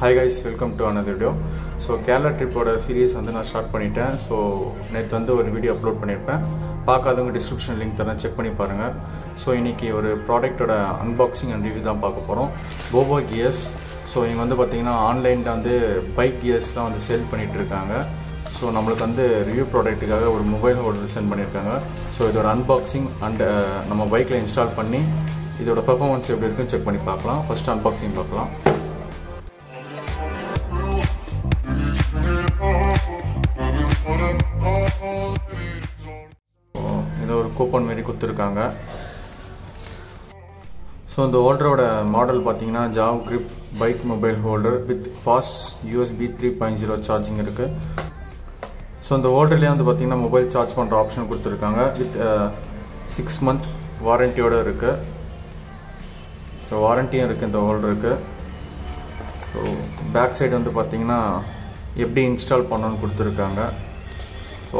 Hi guys welcome to another video so Kerala ட்ரிப்போட series வந்து நான் start பண்ணிட்டேன். So நேற்று வந்து ஒரு வீடியோ அப்லோட் பண்ணியிருப்பேன். பார்க்காதவங்க டிஸ்கிரிப்ஷன் லிங்க் தரேன் செக் பண்ணி பாருங்கள் ஸோ இன்றைக்கி ஒரு ப்ராடக்ட்டோட அன்பாக்சிங் அண்ட் ரிவ்யூ தான் பார்க்க போகிறோம் போபோ கியர்ஸ் ஸோ இங்கே வந்து பார்த்திங்கன்னா ஆன்லைனில் வந்து பைக் கியர்ஸ்லாம் வந்து சேல் பண்ணிகிட்டு இருக்காங்க. ஸோ நம்மளுக்கு வந்து ரிவ்யூ ப்ராடக்ட்டுக்காக ஒரு மொபைல் ஹோல்டர் சென்ட் பண்ணியிருக்காங்க. ஸோ இதோட அன்பாக்சிங் அண்ட் uh, நம்ம பைக்கில் இன்ஸ்டால் பண்ணி இதோட பெர்ஃபார்மன்ஸ் எப்படி இருக்குன்னு செக் பண்ணி பார்க்கலாம். ஃபஸ்ட் அன்பாக்சிங் பார்க்கலாம். கூப்பன் மாரி கொடுத்துருக்காங்க. ஸோ இந்த ஹோல்டரோட மாடல் பார்த்தீங்கன்னா jaw grip bike mobile holder with fast USB three point zero charging இருக்குது ஸோ இந்த ஹோல்டர்லேயே வந்து பார்த்தீங்கன்னா மொபைல் சார்ஜ் பண்ணுற ஆப்ஷன் கொடுத்துருக்காங்க. வித் சிக்ஸ் மந்த் வாரண்டியோடு இருக்குது ஸோ வாரண்டியும் இருக்குது இந்த ஹோல்டருக்கு ஸோ பேக் சைடு வந்து பார்த்திங்கன்னா எப்படி இன்ஸ்டால் பண்ணணும்னு கொடுத்துருக்காங்க.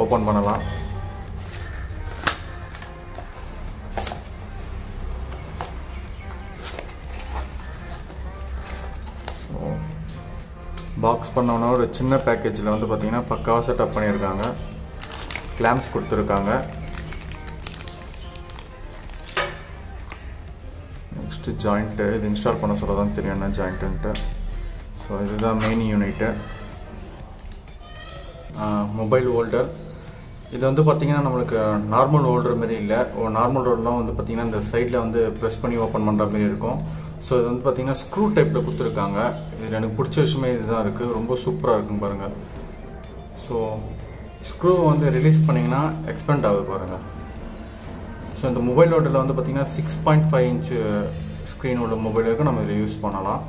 ஓப்பன் பண்ணலாம். பாக்ஸ் பண்ணோன்னா ஒரு சின்ன பேக்கேஜில் வந்து பார்த்திங்கன்னா பக்காவாக செட்டப் பண்ணியிருக்காங்க. கிளாம்ஸ் கொடுத்துருக்காங்க. நெக்ஸ்ட்டு ஜாயிண்ட்டு இது இன்ஸ்டால் பண்ண சொல்ல தான் தெரியும் என்ன ஜாயிண்ட்டுன்ட்டு ஸோ இதுதான் மெயின் யூனிட்டு மொபைல் ஹோல்டர் இது வந்து பார்த்திங்கன்னா நம்மளுக்கு நார்மல் ஹோல்டர் மாரி இல்லை. நார்மல் ஹோல்டர்லாம் வந்து பார்த்திங்கன்னா இந்த சைடில் வந்து ப்ரெஸ் பண்ணி ஓப்பன் பண்ணுற மாரி இருக்கும். ஸோ இது வந்து பார்த்தீங்கன்னா ஸ்க்ரூ டைப்பில் கொடுத்துருக்காங்க. இதில் எனக்கு பிடிச்ச விஷயமே இதுதான் இருக்குது ரொம்ப சூப்பராக இருக்கும் பாருங்கள் ஸோ ஸ்க்ரூ வந்து ரிலீஸ் பண்ணிங்கன்னா எக்ஸ்பெண்ட் ஆகுது பாருங்கள் ஸோ இந்த மொபைல் ஹோல்டரில் வந்து பார்த்திங்கன்னா six point five inch screen உள்ள மொபைல் இருக்குது நம்ம இதில் யூஸ் பண்ணலாம்.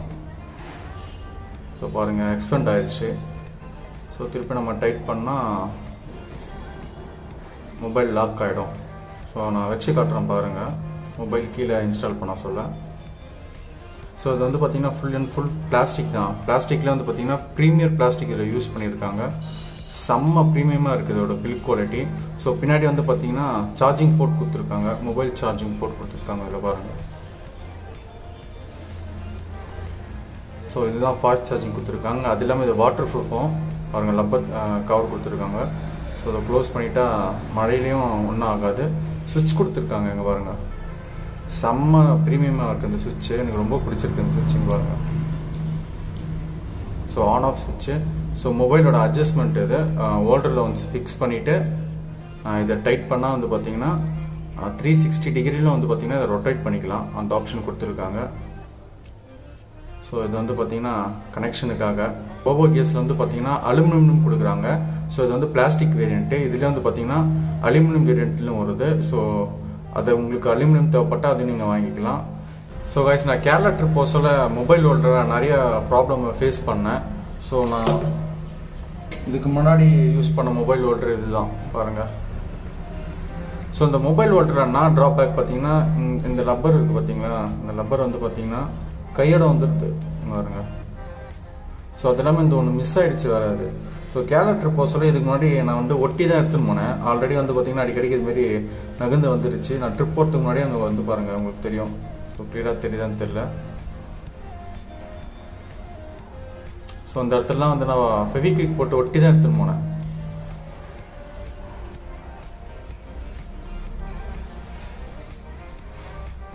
ஸோ பாருங்கள் எக்ஸ்பெண்ட் ஆகிடுச்சு ஸோ திருப்பி நம்ம டைட் பண்ணால் மொபைல் லாக் ஆகிடும் ஸோ நான் வச்சு காட்டுறேன் பாருங்கள் மொபைல் கீழே இன்ஸ்டால் பண்ண சொல்ல. ஸோ இது வந்து பார்த்திங்கன்னா ஃபுல் அண்ட் ஃபுல் பிளாஸ்டிக் தான். பிளாஸ்டிக்கில் வந்து பார்த்திங்கன்னா ப்ரீமியர் பிளாஸ்டிக் இதில் யூஸ் பண்ணியிருக்காங்க. செம்ம ப்ரீமியமாக இருக்குது இதோட பில் குவாலிட்டி ஸோ பின்னாடி வந்து பார்த்திங்கன்னா சார்ஜிங் போர்ட் கொடுத்துருக்காங்க. மொபைல் சார்ஜிங் போர்ட் கொடுத்துருக்காங்க இதில் பாருங்கள் ஸோ இதுதான் ஃபாஸ்ட் சார்ஜிங் கொடுத்துருக்காங்க. அது இல்லாமல் இது வாட்டர் ப்ரூஃபும் பாருங்கள் லப்பர் கவர் கொடுத்துருக்காங்க. ஸோ இதை க்ளோஸ் பண்ணிட்டா மழையிலையும் ஒன்றும் ஆகாது. சுவிட்ச் கொடுத்துருக்காங்க இங்கே பாருங்கள் செம்ம ப்ரீமியமாக இருக்குது இந்த சுவிட்சு எனக்கு ரொம்ப பிடிச்சிருக்கு இந்த சுவிட்சுங்க பாருங்க. ஸோ ஆன் ஆஃப் சுவிட்சு ஸோ மொபைலோட அட்ஜஸ்ட்மெண்ட் இது. ஓல்டரில் வந்து ஃபிக்ஸ் பண்ணிவிட்டு இதை டைட் பண்ணால் வந்து பார்த்தீங்கன்னா த்ரீ சிக்ஸ்டி டிகிரியில் வந்து பார்த்தீங்கன்னா இதை ரொட்டேட் பண்ணிக்கலாம். அந்த ஆப்ஷன் கொடுத்துருக்காங்க. ஸோ இது வந்து பார்த்தீங்கன்னா கனெக்ஷனுக்காக போபோ கேஸில் வந்து பார்த்தீங்கன்னா அலுமினியம் கொடுக்குறாங்க. ஸோ இது வந்து பிளாஸ்டிக் வேரியண்ட்டு இதில் வந்து பார்த்தீங்கன்னா அலுமினியம் வேரியண்ட்லையும் வருது. ஸோ அதை உங்களுக்கு அலுமினியம் தேவைப்பட்டால் அது நீங்கள் வாங்கிக்கலாம். ஸோ கைஸ் நான் கேரளா ட்ரிப் போக சொல்ல மொபைல் ஹோல்டராக நிறைய ப்ராப்ளம் ஃபேஸ் பண்ணேன். ஸோ நான் இதுக்கு முன்னாடி யூஸ் பண்ண மொபைல் ஹோல்டர் இதுதான் பாருங்கள் ஸோ இந்த மொபைல் ஹோல்டர் நான் ட்ராபேக் பார்த்தீங்கன்னா இந்த லப்பர் இருக்குது பார்த்தீங்களா? இந்த லப்பர் வந்து பார்த்தீங்கன்னா கையோட வந்துடுது பாருங்க. ஸோ அது இல்லாமல் இந்த ஒன்று மிஸ் ஆகிடுச்சு வராது ஸோ கேலர் ட்ரிப் போக இதுக்கு முன்னாடி நான் வந்து ஒட்டி தான் எடுத்துன்னு போனேன். ஆல்ரெடி வந்து பார்த்தீங்கன்னா அடிக்கடிக்கு இதுமாரி நகர்ந்து வந்துருச்சு. நான் ட்ரிப் போகிறதுக்கு முன்னாடி அங்கே வந்து பாருங்கள் உங்களுக்கு தெரியும். ஸோ கிளியராக தெரியுதான்னு தெரியல. ஸோ அந்த இடத்துலலாம் வந்து நான் ஃபெவிக்விக் போட்டு ஒட்டி தான் எடுத்துன்னு போனேன்.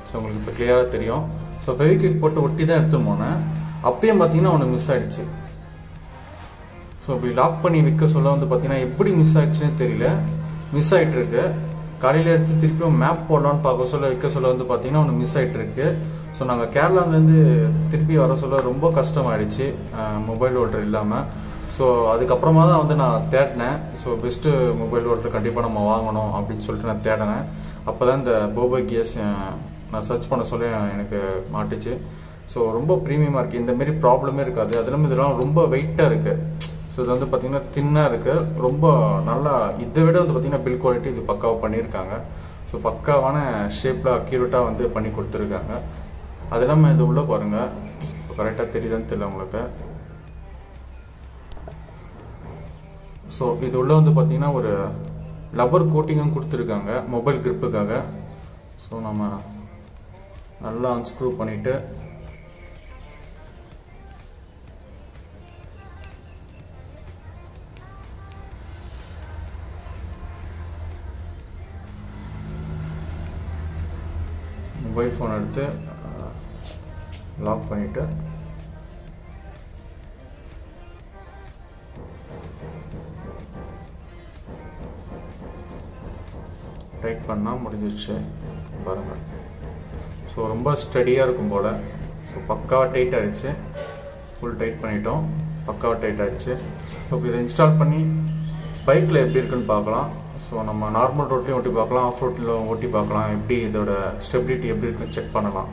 ஸோ உங்களுக்கு இப்போ கிளியராக தெரியும். ஸோ ஃபெவிக்விக் போட்டு ஒட்டி தான் எடுத்துன்னு போனேன். அப்பயும் பார்த்தீங்கன்னா உனக்கு மிஸ் ஆகிடுச்சு ஸோ இப்படி லாக் பண்ணி விற்க சொல்ல வந்து பார்த்தீங்கன்னா எப்படி மிஸ் ஆகிடுச்சுன்னு தெரியல. மிஸ் ஆகிட்டுருக்கு காலையில் எடுத்து திருப்பியும் மேப் போடலான்னு பார்க்க சொல்ல விற்க சொல்ல வந்து பார்த்தீங்கன்னா ஒன்று மிஸ் ஆகிட்டுருக்கு ஸோ நாங்கள் கேரளாலேருந்து திருப்பி வர சொல்ல ரொம்ப கஷ்டமாயிடுச்சு மொபைல் ஹோல்டர் இல்லாமல் ஸோ அதுக்கப்புறமா தான் வந்து நான் தேடினேன். ஸோ பெஸ்ட்டு மொபைல் ஹோல்டர் கண்டிப்பாக நம்ம வாங்கணும் அப்படின்னு சொல்லிட்டு நான் தேடினேன். அப்போ தான் இந்த போபோ கியஸ் நான் சர்ச் பண்ண சொல்ல எனக்கு மாட்டுச்சு. ஸோ ரொம்ப ப்ரீமியமாக இருக்குது இந்தமாரி ப்ராப்ளமே இருக்காது. அது இல்லாமல் இதெல்லாம் ரொம்ப வெயிட்டாக இருக்குது ஸோ இது வந்து பார்த்திங்கன்னா தின்னாக இருக்குது ரொம்ப நல்லா இதை விட வந்து பார்த்திங்கன்னா பில் குவாலிட்டி இது பக்காவாக பண்ணியிருக்காங்க. ஸோ பக்காவான ஷேப்பில் அக்யூரேட்டாக வந்து பண்ணி கொடுத்துருக்காங்க. அது இல்லாமல் இது உள்ளே பாருங்கள் ஸோ கரெக்டாக தெரியுதான்னு தெரியல உங்களுக்கு. ஸோ இது உள்ளே வந்து பார்த்திங்கன்னா ஒரு லப்பர் கோட்டிங்கும் கொடுத்துருக்காங்க மொபைல் கிரிப்புக்காக ஸோ நம்ம நல்லா அன்ஸ்க்ரூ பண்ணிவிட்டு மொபைல் ஃபோன் எடுத்து லாக் பண்ணிவிட்டு டைட் பண்ணால் முடிஞ்சிடுச்சு பாருங்கள் ஸோ ரொம்ப ஸ்டடியாக இருக்கும் போல். ஸோ பக்காவாக டைட் ஆகிடுச்சு ஃபுல் டைட் பண்ணிட்டோம். பக்காவாக டைட் ஆகிடுச்சு இப்போ இதை இன்ஸ்டால் பண்ணி பைக்கில் எப்படி இருக்குன்னு பார்க்கலாம். ஸோ நம்ம நார்மல் ரோட்லேயும் ஓட்டி பார்க்கலாம் ஆஃப் ரோட்டில் ஓட்டி பார்க்கலாம். எப்படி இதோட ஸ்டெபிலிட்டி எப்படி இருக்குன்னு செக் பண்ணலாம்.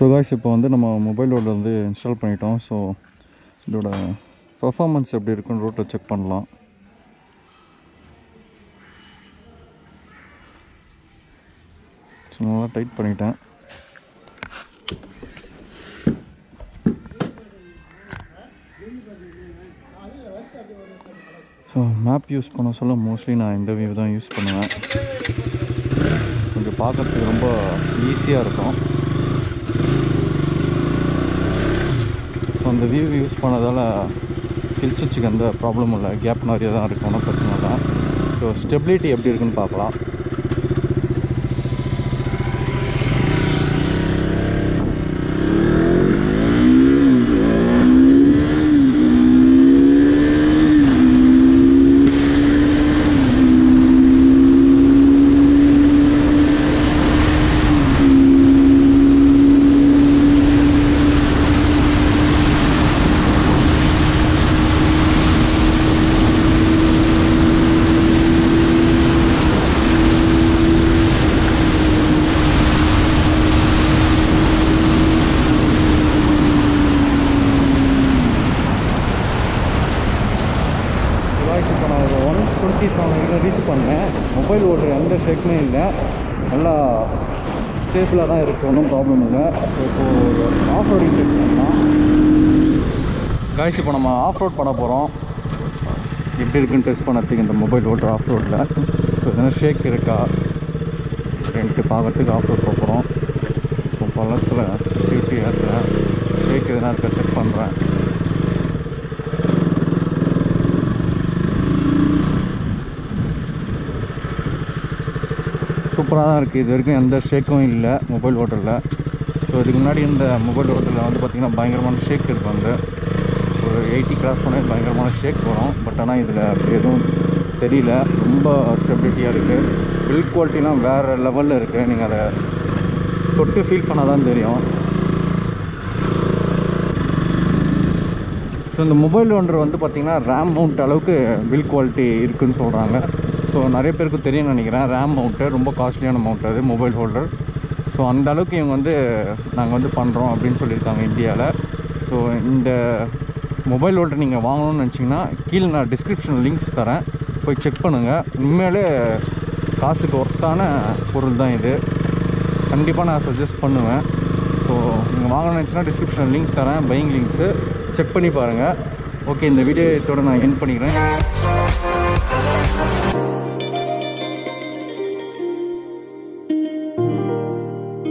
ஸோ காய்ஸ் இப்போ வந்து நம்ம மொபைலோட வந்து இன்ஸ்டால் பண்ணிட்டோம். ஸோ இதோட பர்ஃபார்மன்ஸ் எப்படி இருக்குன்னு ரோட்டில் செக் பண்ணலாம். ஸோ நல்லா டைட் பண்ணிட்டேன். ஸோ மேப் யூஸ் பண்ண சொல்ல மோஸ்ட்லி நான் இந்த வியூ தான் யூஸ் பண்ணுவேன். கொஞ்சம் பார்க்குறதுக்கு ரொம்ப ஈஸியாக இருக்கும். அந்த வியூ யூஸ் பண்ணதால் ஹில்ஸ் சுவிட்சுக்கு எந்த ப்ராப்ளமும் இல்லை. கேப் நிறைய தான் இருக்கும் ஒன்றும் பிரச்சனை இல்லை. ஸோ ஸ்டெபிலிட்டி எப்படி இருக்குன்னு பார்க்கலாம் வாய்ஸ் இப்போ நான் ஒரு ஒன் டுவெண்ட்டி செவன் வரைக்கும் ரீச் பண்ணேன் மொபைல் ஓடுற எந்த ஷேக்குமே இல்லை. நல்லா ஸ்டேபிளாக தான் இருக்குது ஒன்றும் ப்ராப்ளம் இல்லை. இப்போது ஆஃப் ரோடிங் டெஸ்ட் பண்ணலாம் காய்ஸ் இப்போ நம்ம ஆஃப் ரோட் பண்ண போகிறோம் எப்படி இருக்குன்னு டெஸ்ட் பண்ணறதுக்கு இந்த மொபைல் ஓட்டுற ஆஃப் ரோட்டில் ஸோ எதனா ஷேக் இருக்கா? அப்படின்ட்டு பார்க்கறதுக்கு ஆஃப் ரோட் போகிறோம் இப்போ பள்ளத்தில் சேஃப்டி ஏற்றுறேன் ஷேக் எதனா இருக்கா செக் பண்ணுறேன் சூப்பராக தான் இருக்குது இது வரைக்கும் எந்த ஷேக்கும் இல்லை மொபைல் ஓட்டரில் ஸோ இதுக்கு முன்னாடி இந்த மொபைல் ஓட்டரில் வந்து பார்த்திங்கன்னா பயங்கரமான ஷேக் இருக்கும் ஒரு எயிட்டி கிராஸ் பண்ணி பயங்கரமான ஷேக் வரும். பட் ஆனால் இதில் அப்படி எதுவும் தெரியல. ரொம்ப ஸ்டெபிலிட்டியாக இருக்குது பில்ட் குவாலிட்டிலாம் வேறு லெவலில் இருக்குது நீங்கள் அதை தொட்டு ஃபீல் பண்ணால் தான் தெரியும். ஸோ இந்த மொபைல் ஒன்று வந்து பார்த்திங்கன்னா ரேம் மவுண்ட் அளவுக்கு பில் குவாலிட்டி இருக்குதுன்னு சொல்கிறாங்க ஸோ நிறைய பேருக்கு தெரியும்னு நினைக்கிறேன். ரேம் மவுண்ட்டு ரொம்ப காஸ்ட்லியான மவுண்ட் அது மொபைல் ஹோல்டர் ஸோ அந்த அளவுக்கு இவங்க வந்து நாங்கள் வந்து பண்ணுறோம் அப்படின்னு சொல்லியிருக்காங்க இந்தியாவில் ஸோ இந்த மொபைல் ஹோல்டர் நீங்கள் வாங்கணும்னு நினச்சிங்கன்னா கீழே நான் டிஸ்கிரிப்ஷன் லிங்க்ஸ் தரேன். போய் செக் பண்ணுங்கள் உண்மையிலே காசுக்கு ஒர்த்தான பொருள் தான் இது. கண்டிப்பாக நான் சஜஸ்ட் பண்ணுவேன். ஸோ நீங்கள் வாங்கணும்னு நினச்சின்னா டிஸ்கிரிப்ஷனில் லிங்க் தரேன் பையிங் லிங்க்ஸு செக் பண்ணி பாருங்கள் ஓகே இந்த வீடியோ இதோட நான் என் பண்ணிக்கிறேன்.